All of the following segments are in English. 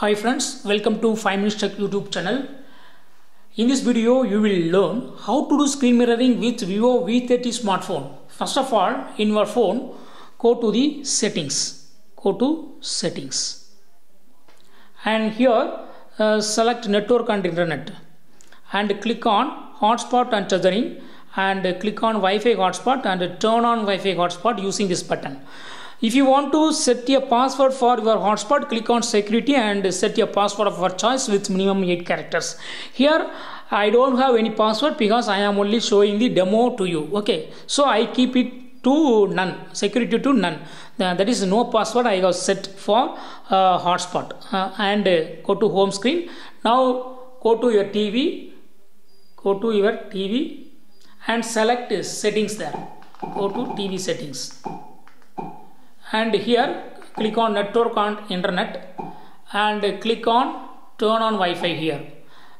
Hi friends, welcome to 5 Minutes Tech YouTube channel. In this video, you will learn how to do screen mirroring with Vivo V30 smartphone. First of all, in your phone, go to the settings. Go to settings. And here, uh, select network and internet. And click on hotspot and tethering. And click on Wi-Fi hotspot and turn on Wi-Fi hotspot using this button. If you want to set a password for your hotspot, click on security and set a password of your choice with minimum 8 characters. Here I don't have any password because I am only showing the demo to you. Okay, so I keep it to none, security to none. Uh, that is no password I have set for uh, hotspot uh, and uh, go to home screen. Now go to your TV, go to your TV and select settings there. Go to TV settings and here click on network on internet and click on turn on Wi-Fi here.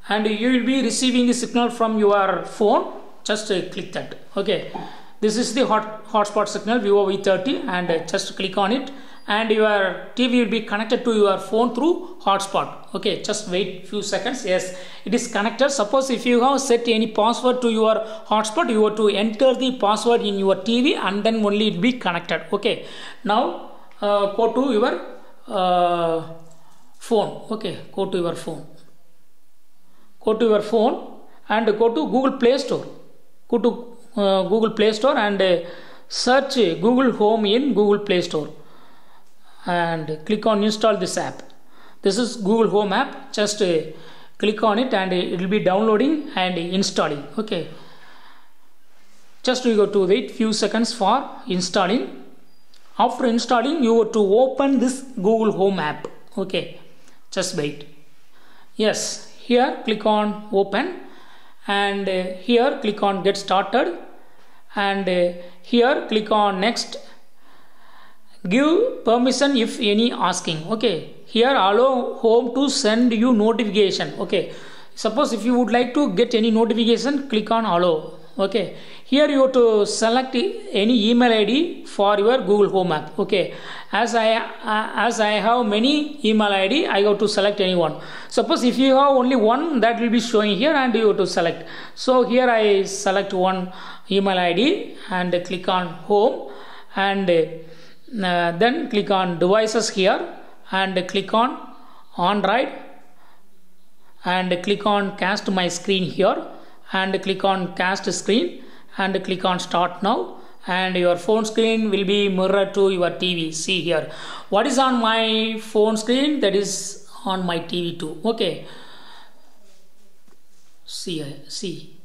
And you will be receiving the signal from your phone. Just uh, click that. Okay. This is the hot hotspot signal Vivo V30 and uh, just click on it and your TV will be connected to your phone through hotspot. Okay just wait few seconds. Yes it is connected. Suppose if you have set any password to your hotspot you have to enter the password in your TV and then only it will be connected. Okay now uh, go to your uh, phone. Okay go to your phone. Go to your phone and go to Google Play Store. Go to uh, Google Play Store and search Google Home in Google Play Store and click on install this app. This is google home app. Just uh, click on it and it will be downloading and installing. Okay. Just we go to wait few seconds for installing. After installing you have to open this google home app. Okay. Just wait. Yes. Here click on open. And uh, here click on get started. And uh, here click on next give permission if any asking. Okay. Here allow home to send you notification. Okay. Suppose if you would like to get any notification click on allow. Okay. Here you have to select any email id for your google home app. Okay. As i uh, as i have many email id i have to select any one. Suppose if you have only one that will be showing here and you have to select. So here i select one email id and click on home and uh, Uh, then click on devices here and click on android and click on cast my screen here and click on cast screen and click on start now and your phone screen will be mirrored to your TV see here. What is on my phone screen? That is on my TV too. Okay. See uh, see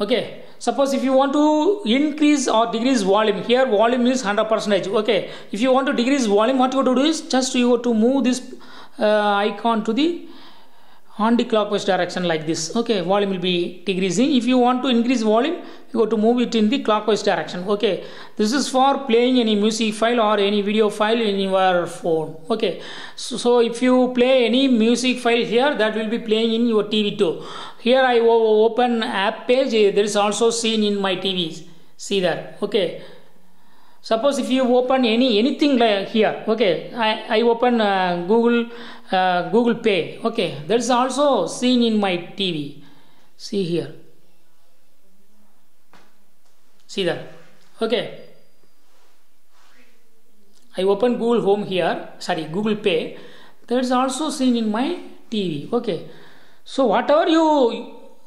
okay. Suppose if you want to increase or decrease volume here volume is 100 percentage. Okay. If you want to decrease volume what you have to do is just you have to move this uh, icon to the anti-clockwise direction like this. Okay volume will be decreasing. If you want to increase volume you have to move it in the clockwise direction. Okay this is for playing any music file or any video file in your phone. Okay so, so if you play any music file here that will be playing in your tv too. Here i open app page. There is also seen in my tv see that? Okay suppose if you open any anything like here okay i, I open uh, google uh, google pay okay. That is also seen in my tv see here. See that? Okay. I open google home here sorry google pay. That is also seen in my tv okay. So whatever you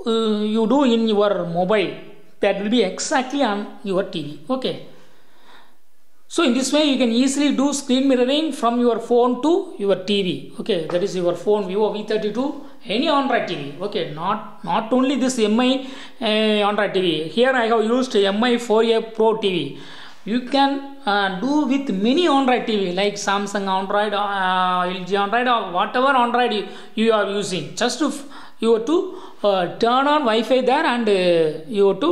uh, you do in your mobile that will be exactly on your tv okay so in this way you can easily do screen mirroring from your phone to your TV. Okay, that is your phone Vivo V30 to any Android TV. Okay, not not only this MI uh, Android TV. Here I have used MI 4A Pro TV. You can uh, do with many Android TV like Samsung Android, uh, LG Android or whatever Android you, you are using. Just to you have to uh, turn on Wi-Fi there and uh, you have to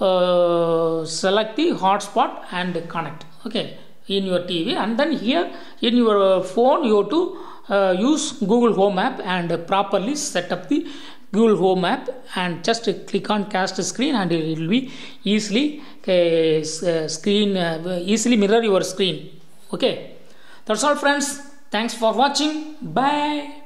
uh, select the hotspot and connect okay in your TV and then here in your phone you have to uh, use Google Home app and properly set up the Google Home app and just click on cast screen and it will be easily uh, screen uh, easily mirror your screen okay that's all friends Thanks for watching. Bye.